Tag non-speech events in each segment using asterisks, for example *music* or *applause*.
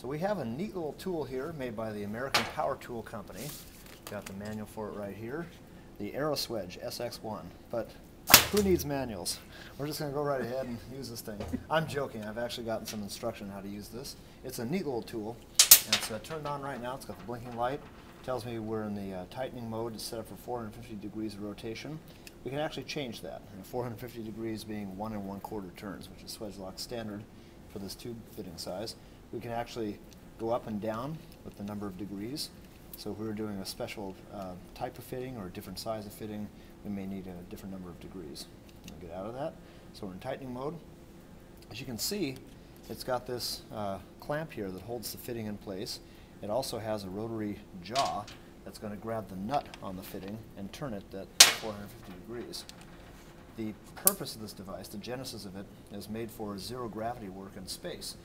So we have a neat little tool here made by the American Power Tool Company. Got the manual for it right here. The Aeroswage SX1. But who needs manuals? We're just going to go right ahead and use this thing. I'm joking. I've actually gotten some instruction on how to use this. It's a neat little tool. And it's uh, turned on right now. It's got the blinking light. Tells me we're in the uh, tightening mode. It's set up for 450 degrees of rotation. We can actually change that. And 450 degrees being one and one quarter turns, which is Swagelok standard for this tube fitting size. We can actually go up and down with the number of degrees. So if we were doing a special uh, type of fitting or a different size of fitting, we may need a different number of degrees. We'll get out of that. So we're in tightening mode. As you can see, it's got this uh, clamp here that holds the fitting in place. It also has a rotary jaw that's going to grab the nut on the fitting and turn it at 450 degrees. The purpose of this device, the genesis of it, is made for zero gravity work in space,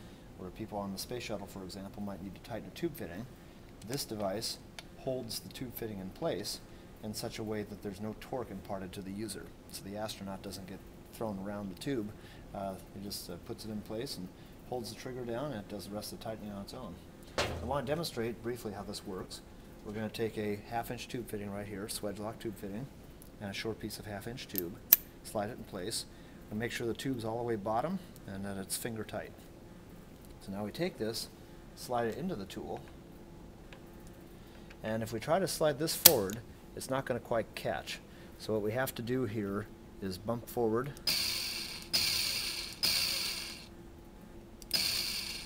where people on the space shuttle, for example, might need to tighten a tube fitting. This device holds the tube fitting in place in such a way that there's no torque imparted to the user. So the astronaut doesn't get thrown around the tube. Uh, it just uh, puts it in place and holds the trigger down and it does the rest of the tightening on its own. I want to demonstrate briefly how this works. We're going to take a half inch tube fitting right here, Swagelok tube fitting, and a short piece of half inch tube, slide it in place, and make sure the tube's all the way bottom and that it's finger tight. So now we take this, slide it into the tool, and if we try to slide this forward, it's not going to quite catch. So what we have to do here is bump forward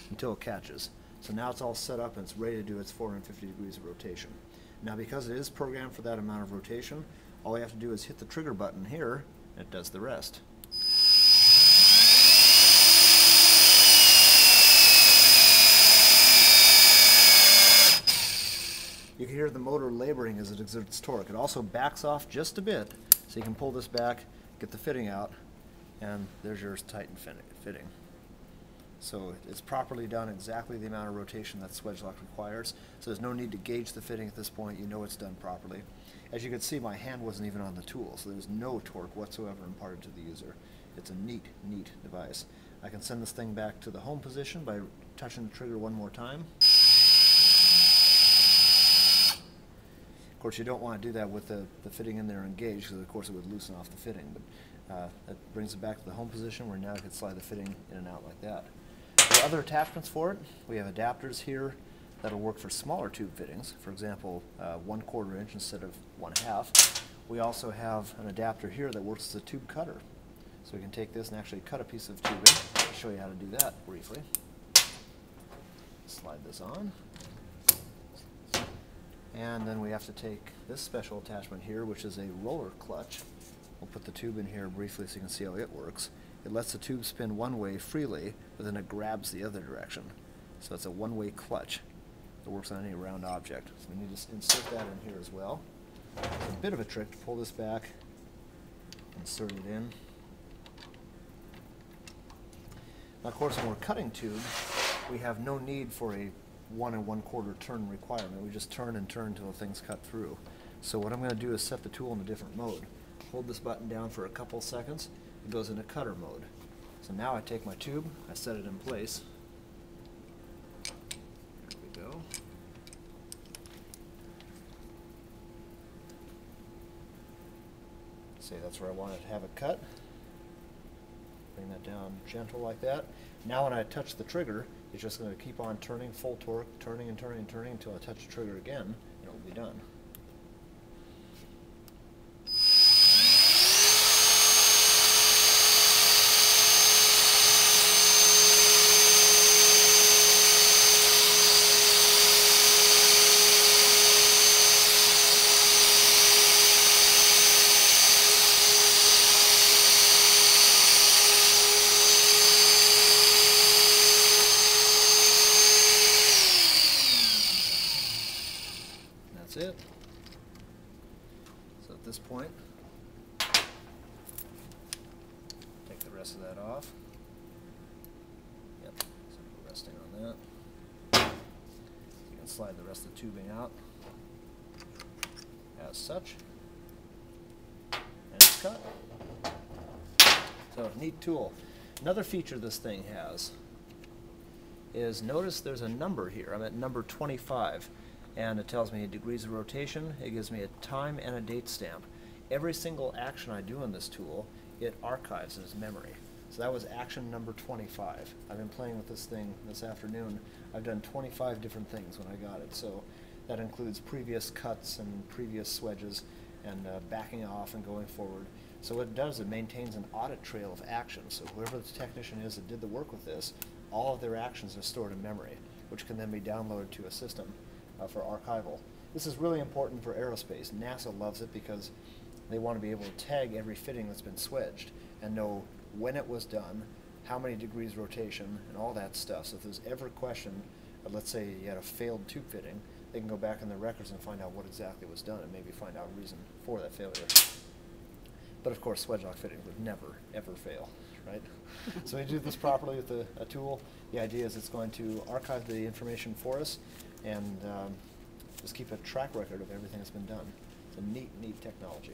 until it catches. So now it's all set up and it's ready to do its 450 degrees of rotation. Now because it is programmed for that amount of rotation, all we have to do is hit the trigger button here and it does the rest. You can hear the motor laboring as it exerts torque. It also backs off just a bit, so you can pull this back, get the fitting out, and there's your tightened fitting. So it's properly done exactly the amount of rotation that Swagelok requires. So there's no need to gauge the fitting at this point. You know it's done properly. As you can see, my hand wasn't even on the tool, so there's no torque whatsoever imparted to the user. It's a neat, neat device. I can send this thing back to the home position by touching the trigger one more time. Of course, you don't want to do that with the, the fitting in there engaged, because of course it would loosen off the fitting. But uh, that brings it back to the home position, where now I could slide the fitting in and out like that. There are other attachments for it. We have adapters here that'll work for smaller tube fittings. For example, uh, one quarter inch instead of one half. We also have an adapter here that works as a tube cutter. So we can take this and actually cut a piece of tubing. I'll show you how to do that briefly. Slide this on. And then we have to take this special attachment here, which is a roller clutch. We'll put the tube in here briefly so you can see how it works. It lets the tube spin one way freely, but then it grabs the other direction. So it's a one-way clutch that works on any round object. So we need to insert that in here as well. It's a bit of a trick to pull this back, insert it in. Now, of course, when we're cutting tube, we have no need for a one and one quarter turn requirement. We just turn and turn until the thing's cut through. So what I'm going to do is set the tool in a different mode. Hold this button down for a couple seconds. It goes into cutter mode. So now I take my tube, I set it in place. There we go. Say that's where I want to have it cut. Bring that down gentle like that. Now when I touch the trigger, it's just going to keep on turning full torque, turning and turning and turning until I touch the trigger again, and it will be done. It. So at this point, take the rest of that off. Yep, so resting on that. You can slide the rest of the tubing out as such. And it's cut. So neat tool. Another feature this thing has is notice there's a number here. I'm at number 25, and it tells me degrees of rotation. It gives me a time and a date stamp. Every single action I do in this tool, it archives as memory. So that was action number 25. I've been playing with this thing this afternoon. I've done 25 different things when I got it. So that includes previous cuts and previous swedges and uh, backing off and going forward. So what it does, it maintains an audit trail of actions. So whoever the technician is that did the work with this, all of their actions are stored in memory, which can then be downloaded to a system uh, for archival. This is really important for aerospace. NASA loves it because they want to be able to tag every fitting that's been swedged and know when it was done, how many degrees rotation, and all that stuff. So if there's ever a question, uh, let's say you had a failed tube fitting, they can go back in the records and find out what exactly was done and maybe find out a reason for that failure. But of course, Swagelok fittings would never, ever fail, right? *laughs* so we do this properly with a, a, tool. The idea is it's going to archive the information for us and um, just keep a track record of everything that's been done. It's a neat, neat technology.